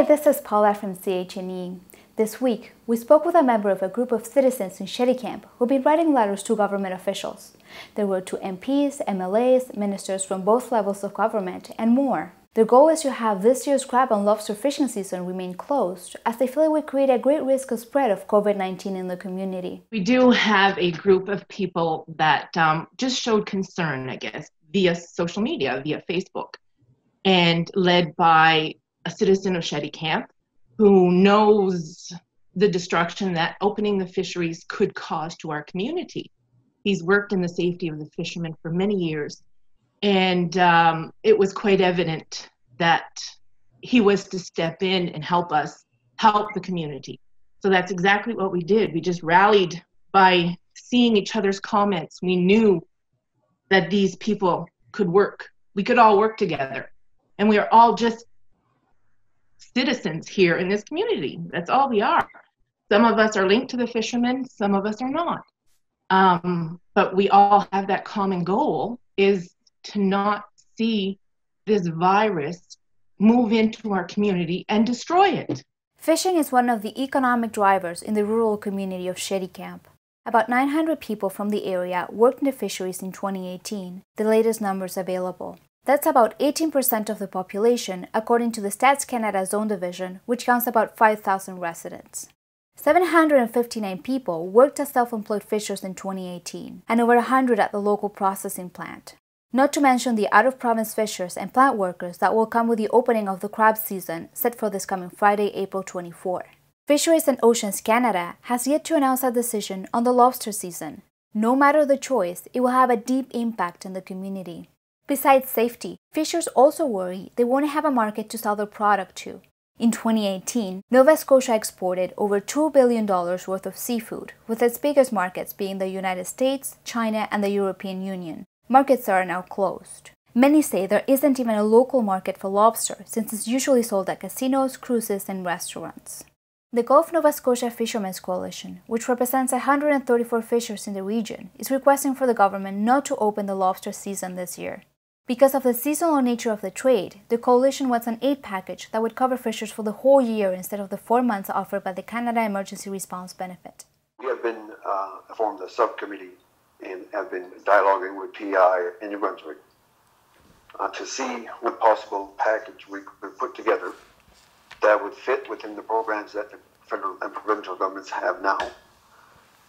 Hi, this is Paula from CHNE. This week, we spoke with a member of a group of citizens in Chéticamp who've been writing letters to government officials. They wrote to MPs, MLAs, ministers from both levels of government, and more. Their goal is to have this year's crab and lobster fishing season remain closed, as they feel it would create a great risk of spread of COVID 19 in the community. We do have a group of people that um, just showed concern, I guess, via social media, via Facebook, and led by a citizen of Chéticamp who knows the destruction that opening the fisheries could cause to our community. He's worked in the safety of the fishermen for many years and um, it was quite evident that he was to step in and help us help the community. So that's exactly what we did. We just rallied by seeing each other's comments. We knew that these people could work. We could all work together. And we are all just citizens here in this community. That's all we are. Some of us are linked to the fishermen, some of us are not. Um, but we all have that common goal is to not see this virus move into our community and destroy it. Fishing is one of the economic drivers in the rural community of Chéticamp. About 900 people from the area worked in the fisheries in 2018, the latest numbers available. That's about 18% of the population, according to the Stats Canada Zone Division, which counts about 5,000 residents. 759 people worked as self employed fishers in 2018, and over 100 at the local processing plant. Not to mention the out of province fishers and plant workers that will come with the opening of the crab season set for this coming Friday, April 24. Fisheries and Oceans Canada has yet to announce a decision on the lobster season. No matter the choice, it will have a deep impact on the community. Besides safety, fishers also worry they won't have a market to sell their product to. In 2018, Nova Scotia exported over $2 billion worth of seafood, with its biggest markets being the United States, China, and the European Union markets are now closed. Many say there isn't even a local market for lobster since it's usually sold at casinos, cruises, and restaurants. The Gulf Nova Scotia Fishermen's Coalition, which represents 134 fishers in the region, is requesting for the government not to open the lobster season this year. Because of the seasonal nature of the trade, the coalition wants an aid package that would cover fishers for the whole year instead of the four months offered by the Canada Emergency Response Benefit. We have been uh, formed a subcommittee and have been dialoguing with PEI in New Brunswick uh, to see what possible package we could put together that would fit within the programs that the federal and provincial governments have now,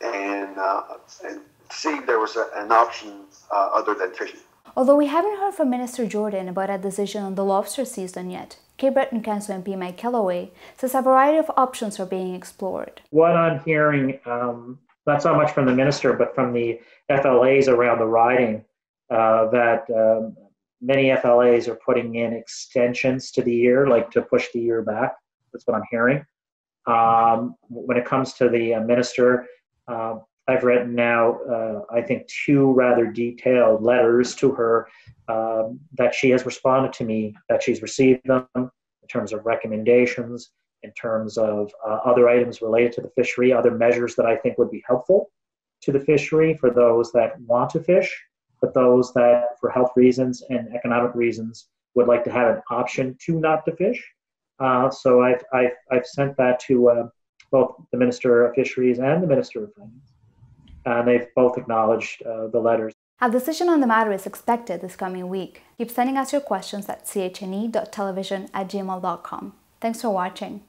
and uh, and see if there was a, an option uh, other than fishing. Although we haven't heard from Minister Jordan about a decision on the lobster season yet, Cape Breton-Canso MP Mike Kelloway says a variety of options are being explored. What I'm hearing um, not so much from the minister, but from the FLAs around the riding, uh, that um, many FLAs are putting in extensions to the year, like to push the year back. That's what I'm hearing. Um, when it comes to the uh, minister, uh, I've written now, uh, I think, two rather detailed letters to her um, that she has responded to me, that she's received them in terms of recommendations in terms of uh, other items related to the fishery, other measures that I think would be helpful to the fishery for those that want to fish, but those that, for health reasons and economic reasons, would like to have an option to not to fish. Uh, so I've, I've, I've sent that to uh, both the Minister of Fisheries and the Minister of Finance. And they've both acknowledged uh, the letters. A decision on the matter is expected this coming week. Keep sending us your questions at chne.television at gmail.com. Thanks for watching.